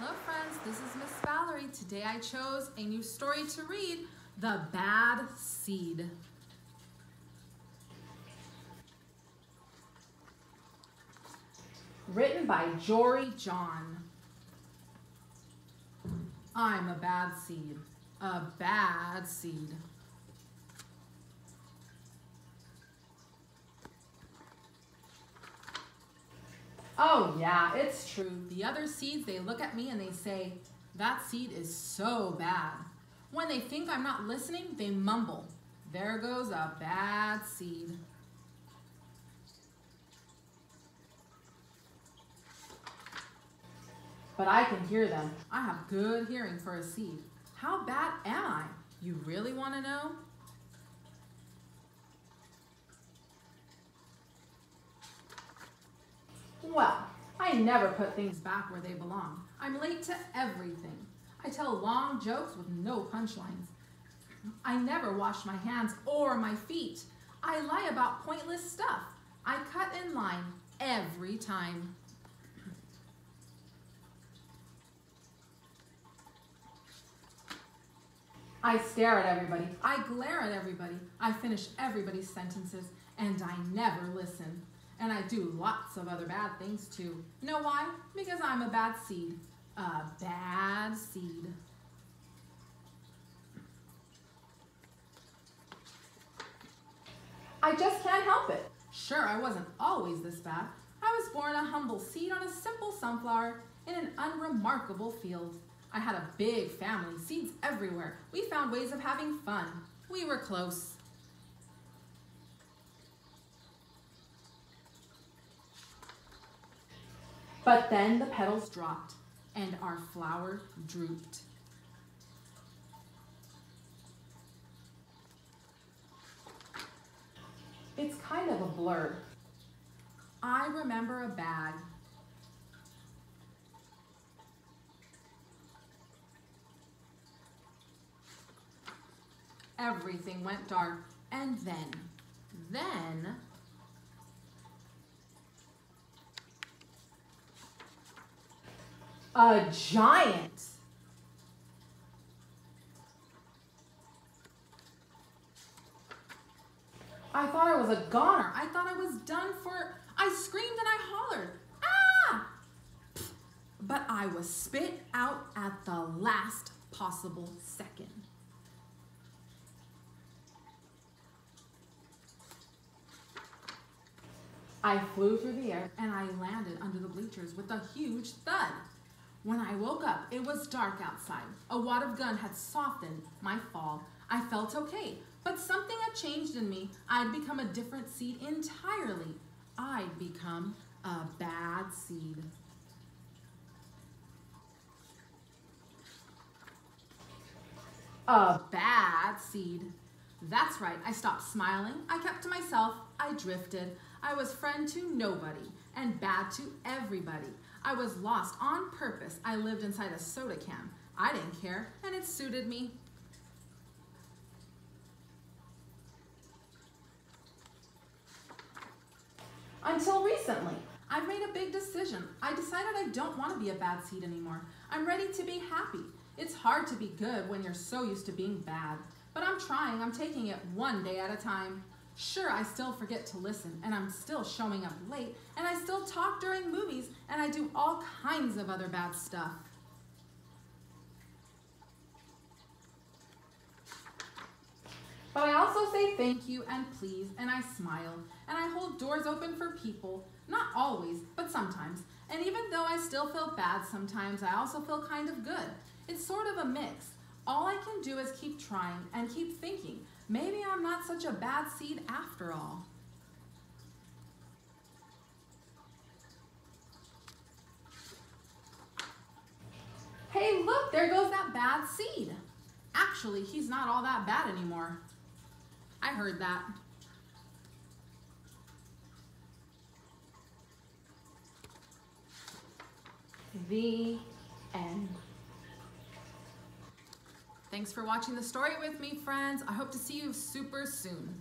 Hello friends, this is Miss Valerie. Today I chose a new story to read, The Bad Seed. Written by Jory John. I'm a bad seed, a bad seed. Oh yeah, it's true. The other seeds, they look at me and they say, that seed is so bad. When they think I'm not listening, they mumble, there goes a bad seed. But I can hear them. I have good hearing for a seed. How bad am I? You really want to know? Well, I never put things back where they belong. I'm late to everything. I tell long jokes with no punchlines. I never wash my hands or my feet. I lie about pointless stuff. I cut in line every time. I stare at everybody. I glare at everybody. I finish everybody's sentences, and I never listen. And I do lots of other bad things too. You know why? Because I'm a bad seed. A bad seed. I just can't help it. Sure, I wasn't always this bad. I was born a humble seed on a simple sunflower in an unremarkable field. I had a big family, seeds everywhere. We found ways of having fun. We were close. But then the petals dropped and our flower drooped. It's kind of a blur. I remember a bag. Everything went dark and then, then, A giant. I thought I was a goner. I thought I was done for, I screamed and I hollered, ah! But I was spit out at the last possible second. I flew through the air and I landed under the bleachers with a huge thud. When I woke up, it was dark outside. A wad of gun had softened my fall. I felt okay, but something had changed in me. I'd become a different seed entirely. I'd become a bad seed. A bad seed. That's right, I stopped smiling. I kept to myself. I drifted. I was friend to nobody and bad to everybody. I was lost on purpose. I lived inside a soda can. I didn't care, and it suited me. Until recently, I've made a big decision. I decided I don't want to be a bad seed anymore. I'm ready to be happy. It's hard to be good when you're so used to being bad. But I'm trying. I'm taking it one day at a time. Sure, I still forget to listen, and I'm still showing up late, and I still talk during movies, and I do all kinds of other bad stuff. But I also say thank you and please, and I smile, and I hold doors open for people, not always, but sometimes. And even though I still feel bad sometimes, I also feel kind of good. It's sort of a mix. All I can do is keep trying and keep thinking, maybe I'm not such a bad seed after all. Hey, look, there goes that bad seed. Actually, he's not all that bad anymore. I heard that. The end. Thanks for watching the story with me, friends. I hope to see you super soon.